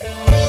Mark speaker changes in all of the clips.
Speaker 1: oh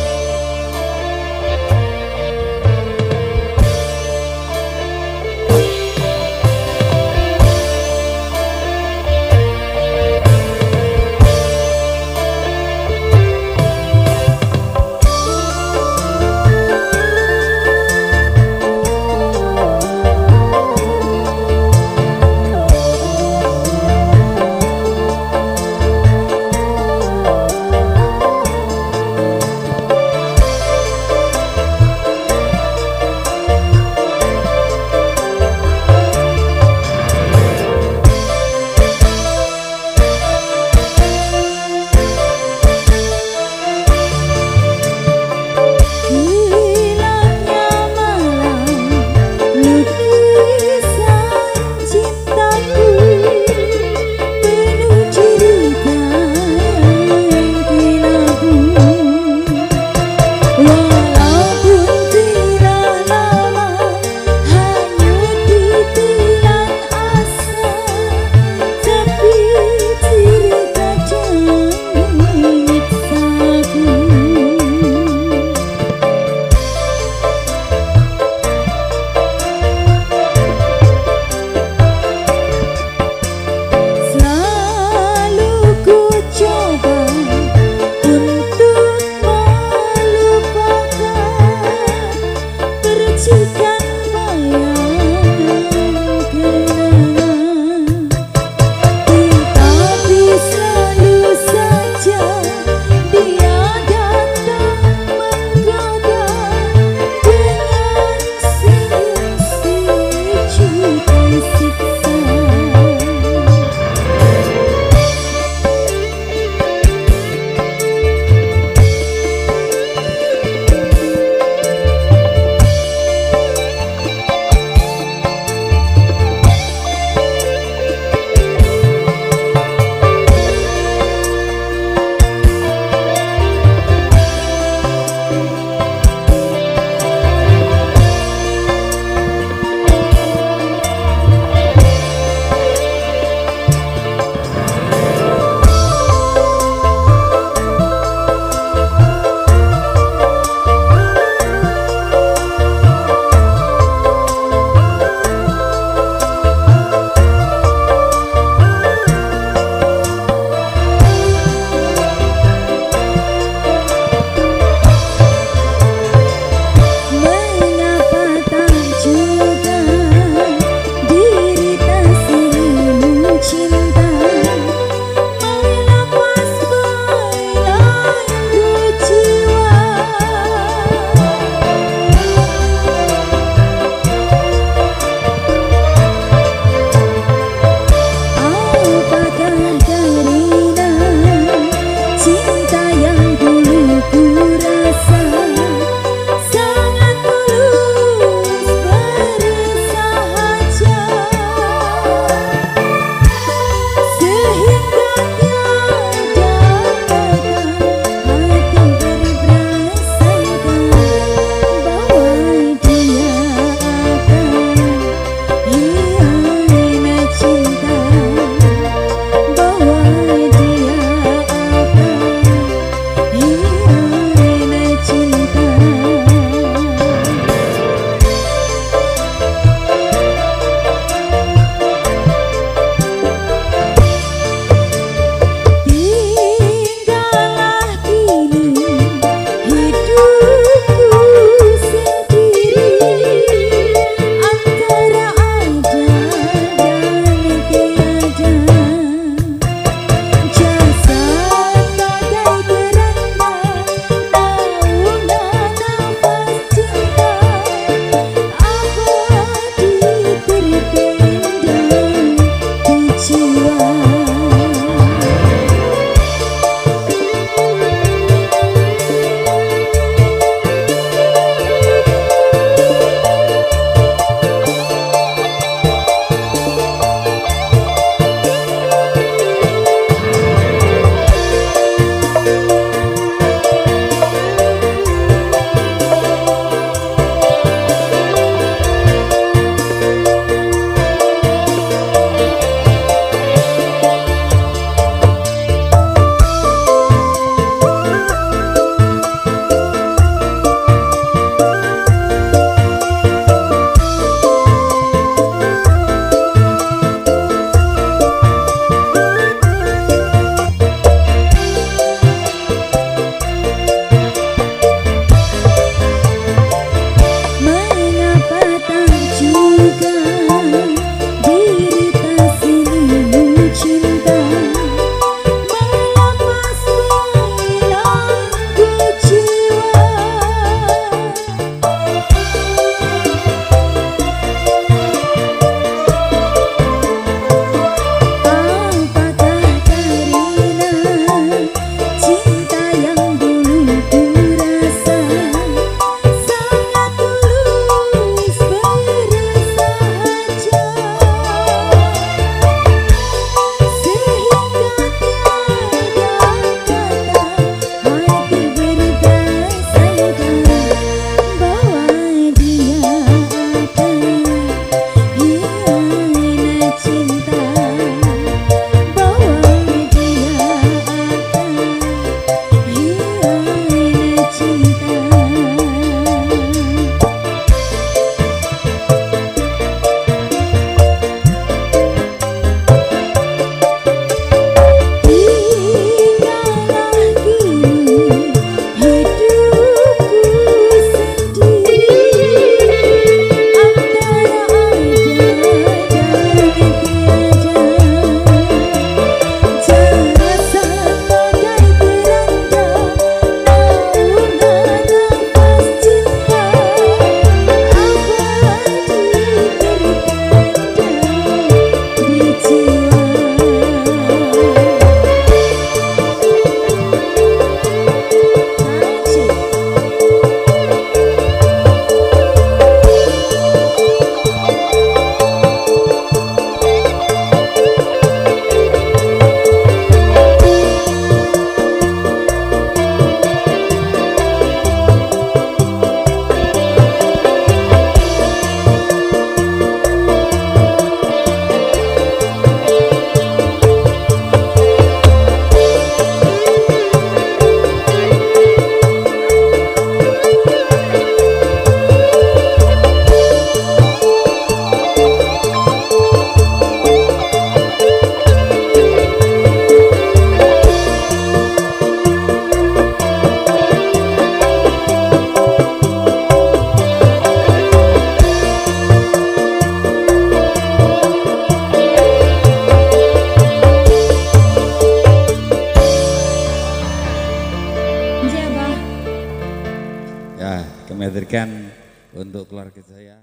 Speaker 1: Hadirkan untuk keluarga saya.